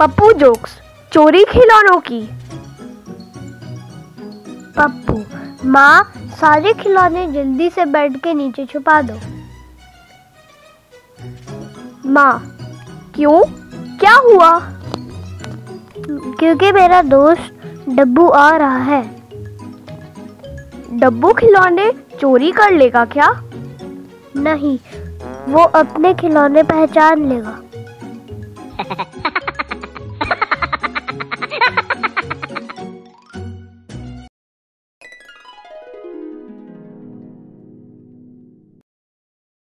Pappu jokes, चोरी खिलौनों की। पप्पू, माँ, सारे खिलौने जल्दी से बेड के नीचे छुपा दो। माँ, क्यों? क्या हुआ? क्योंकि मेरा दोस्त डब्बू आ रहा है। डब्बू खिलौने चोरी कर लेगा क्या? नहीं, वो अपने खिलौने पहचान लेगा।